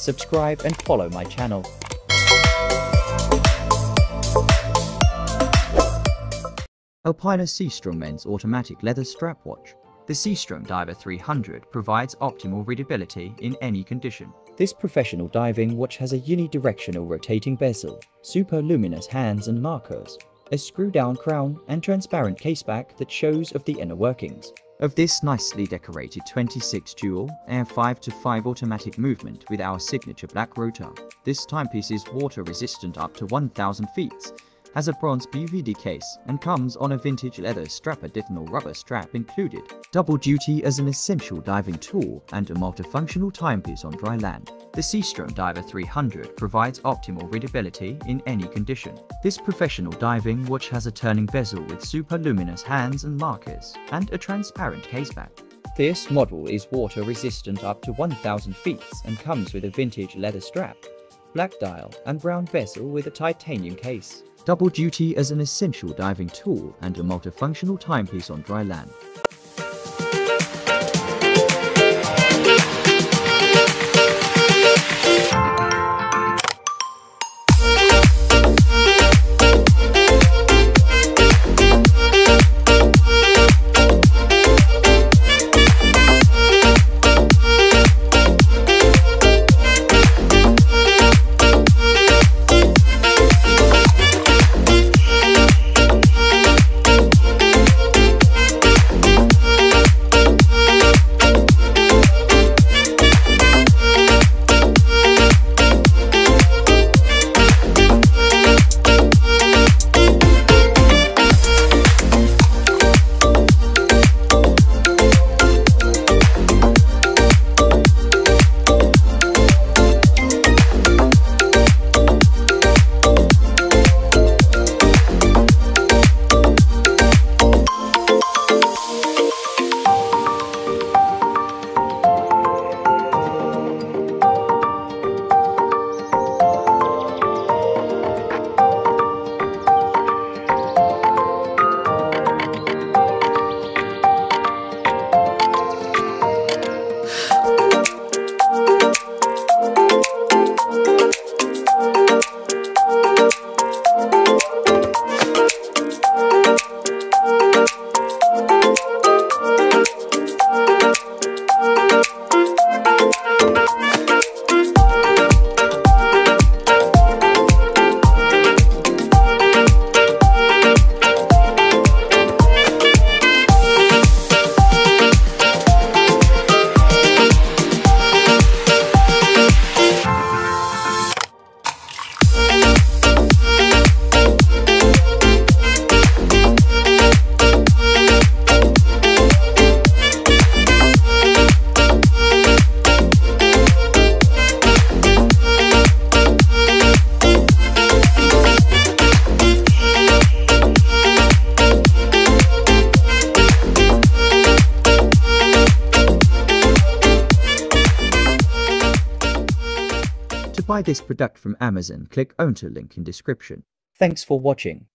subscribe and follow my channel. Alpina Seastrong Men's Automatic Leather Strap Watch. The Seastrong Diver 300 provides optimal readability in any condition. This professional diving watch has a unidirectional rotating bezel, super luminous hands and markers, a screw-down crown and transparent caseback that shows of the inner workings. Of this nicely decorated 26 jewel AL-525 automatic movement with our signature black rotor. This timepiece is water resistant up to 1000 feet has a bronze PVD case and comes on a vintage leather strap additional rubber strap included. Double duty as an essential diving tool and a multifunctional timepiece on dry land. The Seastrong Diver 300 provides optimal readability in any condition. This professional diving watch has a turning bezel with super luminous hands and markers and a transparent caseback. This model is water resistant up to 1000 feet and comes with a vintage leather strap, black dial and brown bezel with a titanium case double duty as an essential diving tool and a multifunctional timepiece on dry land. Buy this product from Amazon, click Own to link in description. Thanks for watching.